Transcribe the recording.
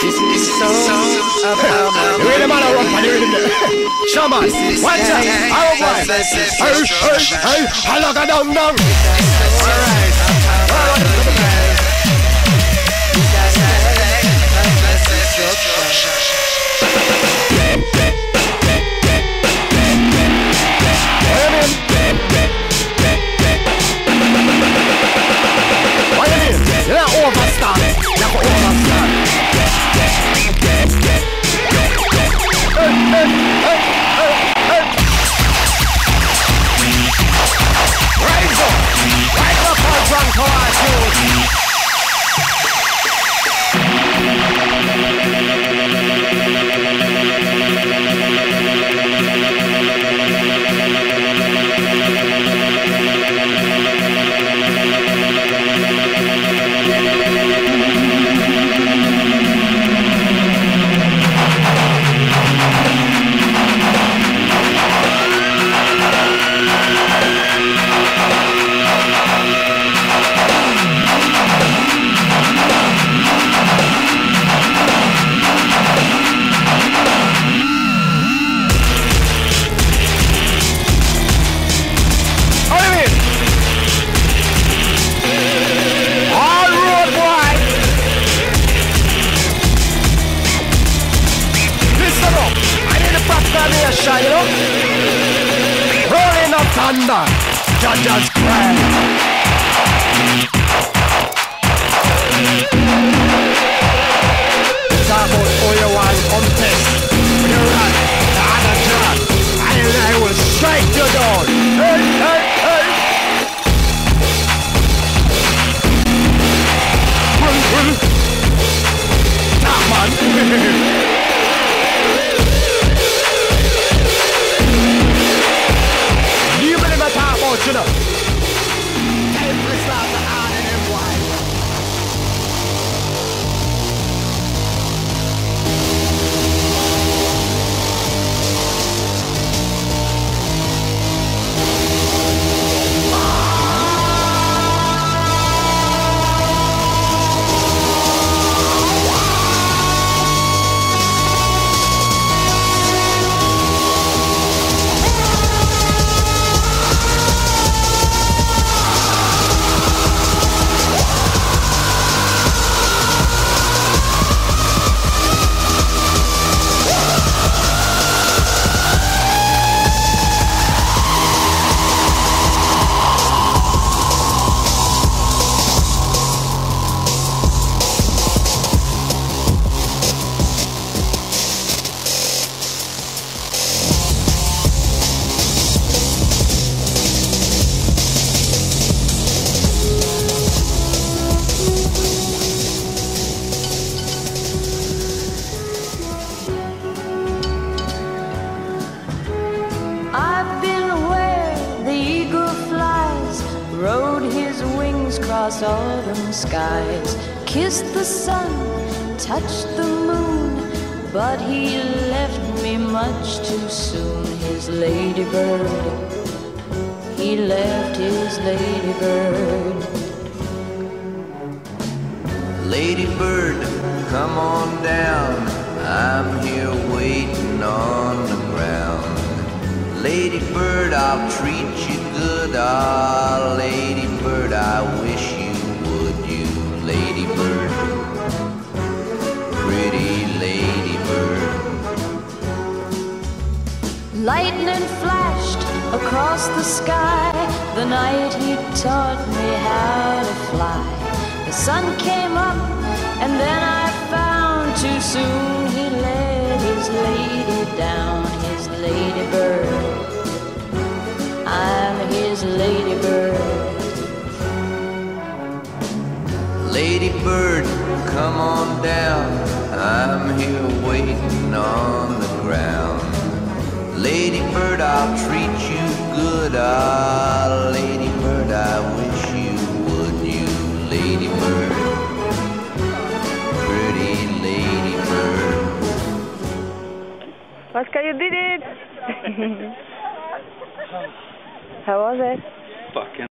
This is a song about my a Hey, hey, hey, I look at them now. All right. All right. thunder, thunder's grand. Autumn skies, kissed the sun, touched the moon, but he left me much too soon. His ladybird, he left his ladybird. Ladybird, come on down. I'm here waiting on the ground. Ladybird, I'll treat you good. Ah, Lightning flashed across the sky the night he taught me how to fly. The sun came up, and then I found too soon he let his lady down, his ladybird. I'm his ladybird. Lady Bird, come on down. I'm here waiting on. Lady Bird, I'll treat you good. Ah, Lady Bird, I wish you would. You, Lady Bird, pretty Lady Bird. Oscar, you did it! How was it? Fucking